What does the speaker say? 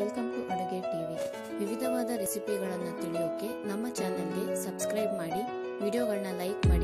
Welcome to ಅಡುಗೆ TV. ವಿವಿಧವಾದ ರೆಸಿಪಿಗಳನ್ನು ತಿಳಿಯೋಕೆ ನಮ್ಮ ಚಾನೆಲ್ಗೆ ಸಬ್ಸ್ಕ್ರೈಬ್ ಮಾಡಿ ವಿಡಿಯೋಗಳನ್ನ ಲೈಕ್ ಮಾಡಿ.